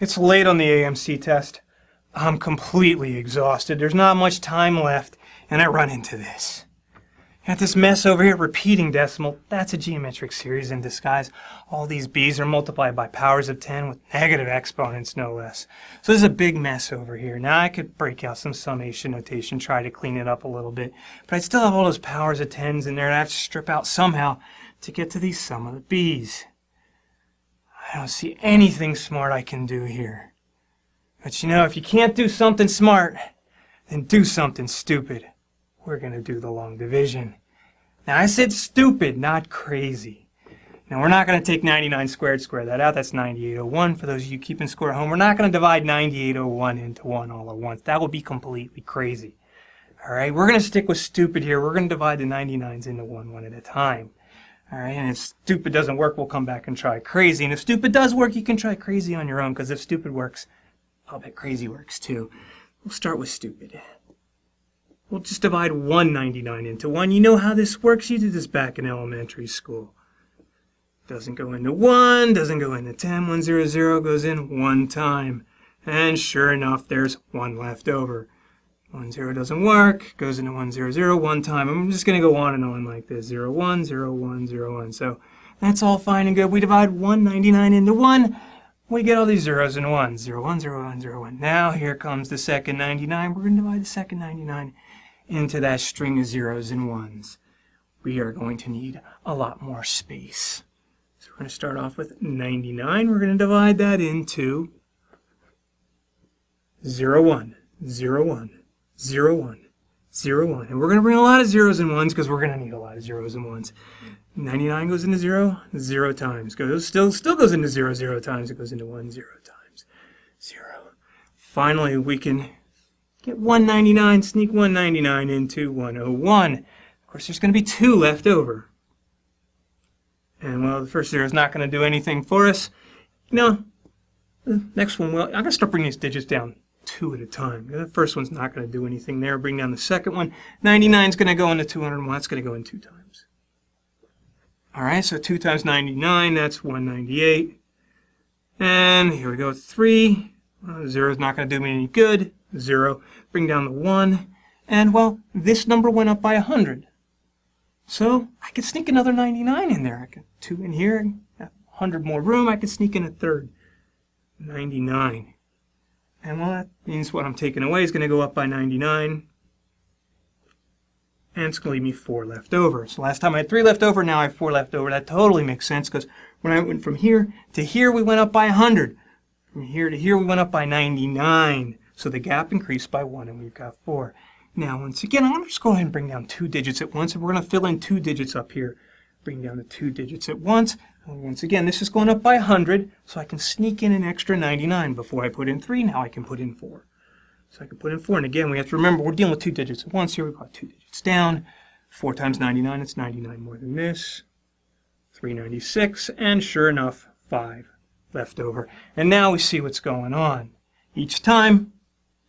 It's late on the AMC test. I'm completely exhausted. There's not much time left, and I run into this. Got this mess over here, repeating decimal. That's a geometric series in disguise. All these b's are multiplied by powers of 10 with negative exponents, no less. So there's a big mess over here. Now I could break out some summation notation, try to clean it up a little bit, but I still have all those powers of 10s in there and I have to strip out somehow to get to these sum of the b's. I don't see anything smart I can do here. But you know, if you can't do something smart, then do something stupid. We're going to do the long division. Now, I said stupid, not crazy. Now, we're not going to take 99 squared, square that out. That's 9801. For those of you keeping score at home, we're not going to divide 9801 into 1 all at once. That would be completely crazy. All right, we're going to stick with stupid here. We're going to divide the 99s into 1 one at a time. All right, and if stupid doesn't work, we'll come back and try crazy. And if stupid does work, you can try crazy on your own, because if stupid works, I'll bet crazy works too. We'll start with stupid. We'll just divide 199 into 1. You know how this works. You did this back in elementary school. Doesn't go into 1, doesn't go into 10. 100 goes in one time. And sure enough, there's 1 left over. 1, 0 doesn't work, goes into 1, 0, 0, one time. I'm just going to go on and on like this. 0, 1, 0, 1, 0, 1. So that's all fine and good. We divide 199 into 1. We get all these zeros and ones. 0, 1, 0, 1, 0, 1. Now here comes the second 99. We're going to divide the second 99 into that string of zeros and ones, we are going to need a lot more space. So we're going to start off with 99. We're going to divide that into 0, 1, 0, 1, 0, 1, 0, 1. And we're going to bring a lot of zeros and ones because we're going to need a lot of zeros and ones. 99 goes into 0, 0 times. Goes still still goes into 0, 0 times. It goes into 1, 0 times. 0. Finally, we can Get 199, sneak 199 into 101. Of course, there's going to be 2 left over. And, well, the first zero is not going to do anything for us. No, the next one, well, I'm going to start bringing these digits down two at a time. The first one's not going to do anything there. Bring down the second one. 99 is going to go into 201. That's going to go in two times. All right, so 2 times 99, that's 198. And here we go, 3. Well, 0 is not going to do me any good. 0, bring down the 1, and well, this number went up by 100. So I could sneak another 99 in there. I could 2 in here, 100 more room, I could sneak in a third. 99. And well, that means what I'm taking away is going to go up by 99. And it's going to leave me 4 left over. So last time I had 3 left over, now I have 4 left over. That totally makes sense because when I went from here to here, we went up by 100. From here to here, we went up by 99. So the gap increased by 1 and we've got 4. Now, once again, I'm going to just go ahead and bring down two digits at once, and we're going to fill in two digits up here. Bring down the two digits at once. And once again, this is going up by 100, so I can sneak in an extra 99. Before I put in 3, now I can put in 4. So I can put in 4. And again, we have to remember we're dealing with two digits at once here. We've got two digits down. 4 times 99, it's 99 more than this. 396, and sure enough, 5 left over. And now we see what's going on. Each time,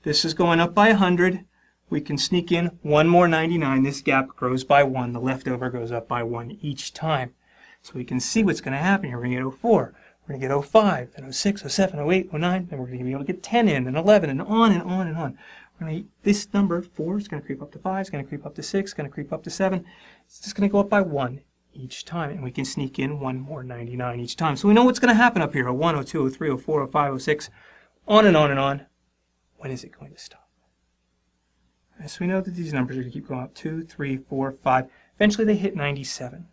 this is going up by 100. We can sneak in one more 99. This gap grows by 1. The leftover goes up by 1 each time. So we can see what's going to happen here. We're going to get 04. We're going to get 05, then 06, 07, 08, 09. Then we're going to be able to get 10 in, and 11, and on and on and on. We're going to, this number, 4, is going to creep up to 5, it's going to creep up to 6, it's going to creep up to 7. It's just going to go up by 1 each time, and we can sneak in one more 99 each time. So we know what's going to happen up here, a 1, 02, 03, 04, 05, 06, on and on and on. When is it going to stop? So we know that these numbers are going to keep going up 2, 3, 4, 5. Eventually they hit 97.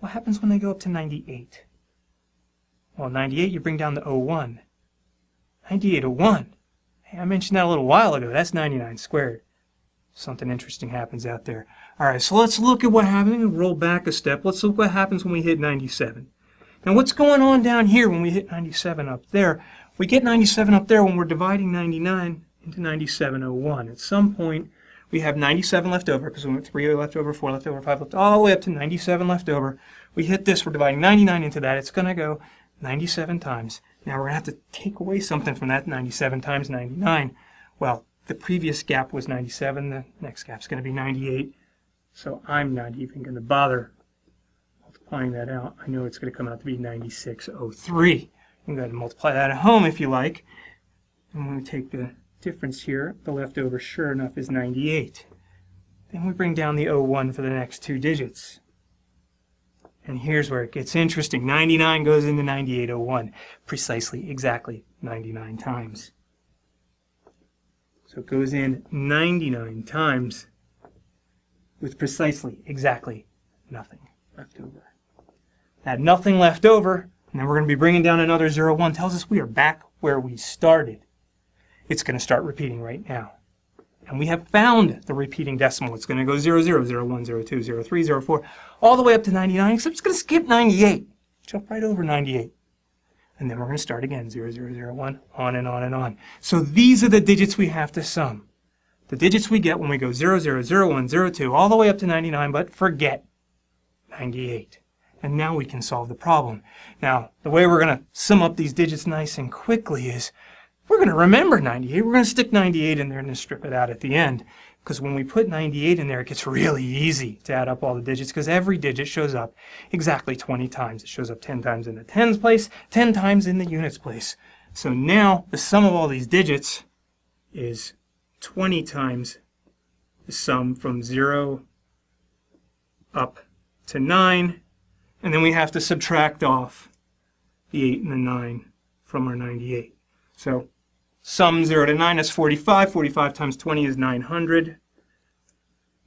What happens when they go up to 98? Well, 98, you bring down the 01. 9801. Hey, I mentioned that a little while ago. That's 99 squared. Something interesting happens out there. All right, so let's look at what happens and roll back a step. Let's look what happens when we hit 97. Now, what's going on down here when we hit 97 up there? We get 97 up there when we're dividing 99 into 9701. At some point, we have 97 left over because we went 3 left over, 4 left over, 5 left, all the way up to 97 left over. We hit this, we're dividing 99 into that. It's going to go 97 times. Now we're going to have to take away something from that 97 times 99. Well, the previous gap was 97, the next gap's going to be 98. So I'm not even going to bother multiplying that out. I know it's going to come out to be 9603. You can go ahead and multiply that at home if you like. And when we take the difference here, the leftover sure enough is 98. Then we bring down the 01 for the next two digits. And here's where it gets interesting. 99 goes into 9801, precisely, exactly 99 times. So it goes in 99 times with precisely, exactly nothing left over. That nothing left over, and then we're going to be bringing down another 01, tells us we are back where we started. It's going to start repeating right now. And we have found the repeating decimal. It's going to go 0, 0, 0, 1, 0, 2, 0, 3, 0, 4, all the way up to 99, except it's going to skip 98. Jump right over 98. And then we're going to start again, 0, 0, 0, 1, on and on and on. So these are the digits we have to sum. The digits we get when we go 0, 0, 0, 1, 0, 2, all the way up to 99, but forget 98. And now we can solve the problem. Now, the way we're going to sum up these digits nice and quickly is we're going to remember 98. We're going to stick 98 in there and then strip it out at the end. Because when we put 98 in there, it gets really easy to add up all the digits because every digit shows up exactly 20 times. It shows up 10 times in the tens place, 10 times in the units place. So now the sum of all these digits is 20 times the sum from 0 up to 9. And then we have to subtract off the 8 and the 9 from our 98. So Sum 0 to 9 is 45. 45 times 20 is 900.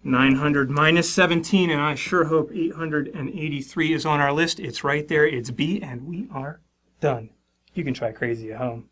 900 minus 17, and I sure hope 883 is on our list. It's right there. It's B, and we are done. You can try crazy at home.